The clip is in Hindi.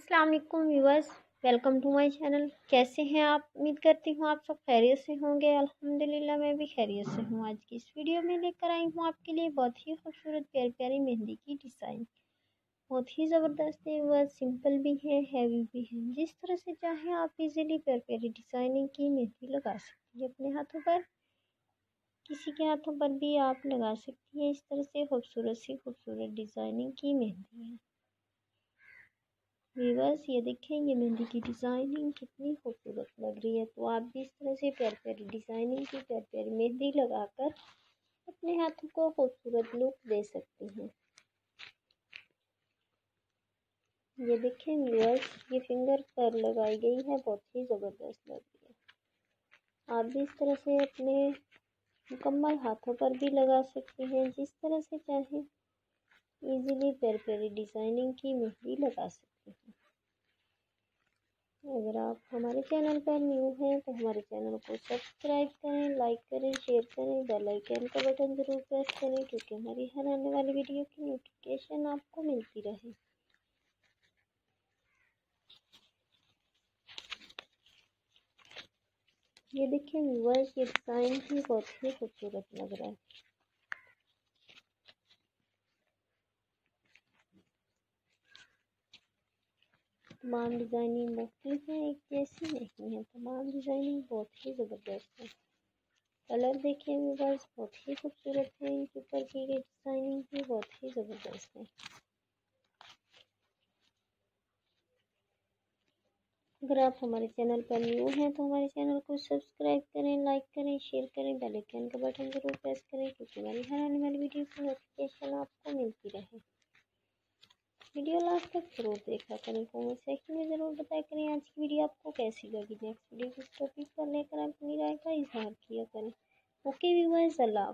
अस्सलाम viewers welcome to my channel. कैसे हैं आप? उम्मीद करती हूँ आप सब खैरियत से होंगे। अल्हम्दुलिल्लाह, मैं भी खैरियत से हूँ। आज की इस वीडियो में लेकर आई हूँ आपके लिए बहुत ही खूबसूरत प्यारी प्यारी मेहंदी की डिज़ाइन। बहुत ही ज़बरदस्त है वह सिंपल भी है, हैवी भी है। जिस तरह से चाहें आप इजीली प्यारी प्यारी डिज़ाइनिंग की मेहंदी लगा सकती हैं अपने हाथों पर। किसी के हाथों पर भी आप लगा सकती हैं। इस तरह से खूबसूरत सी खूबसूरत डिज़ाइनिंग की मेहंदी है। वीवर्स ये देखें, ये मेहंदी की डिज़ाइनिंग कितनी खूबसूरत लग रही है। तो आप भी इस तरह से प्यार प्यारी डिज़ाइनिंग की, प्यार प्यारी मेहंदी लगाकर अपने हाथों को खूबसूरत लुक दे सकते हैं। ये देखें व्यूअर्स ये फिंगर पर लगाई गई है, बहुत ही ज़बरदस्त लग रही है। आप भी इस तरह से अपने मुकम्मल हाथों पर भी लगा सकते हैं, जिस तरह से चाहें। इजीली प्यार प्यारी डिज़ाइनिंग की मेहंदी लगा सकते हैं। अगर आप हमारे चैनल पर न्यू हैं तो हमारे चैनल को सब्सक्राइब करें लाइक करें शेयर करें बेल आइकन का बटन ज़रूर प्रेस करें, क्योंकि हमारी हर आने वाली वीडियो की नोटिफिकेशन आपको मिलती रहे। ये देखिए व्यूवर्स ये डिज़ाइन भी बहुत ही खूबसूरत लग रहा है। तमाम डिज़ाइनिंग मुख्तलिफ़ है, एक जैसी नहीं है। तमाम डिज़ाइनिंग बहुत ही ज़बरदस्त है। कलर देखिए बस बहुत ही खूबसूरत है। इनके ऊपर की गई डिज़ाइनिंग भी बहुत ही ज़बरदस्त है। अगर आप हमारे चैनल पर न्यू हैं तो हमारे चैनल को सब्सक्राइब करें, लाइक करें, शेयर करें, बेल आइकन का बटन ज़रूर प्रेस करें, क्योंकि हमारी हर आने वाली वीडियो की नोटिफिकेशन आपको मिलती रहे। वीडियो लास्ट तक ज़रूर देखा करें। कमेंट सेक्शन में ज़रूर बताया करें आज की वीडियो आपको कैसी लगी। नेक्स्ट वीडियो किस टॉपिक पर लेकर अपनी राय का इजहार किया करें। ओके व्यूवर्स अल्लाह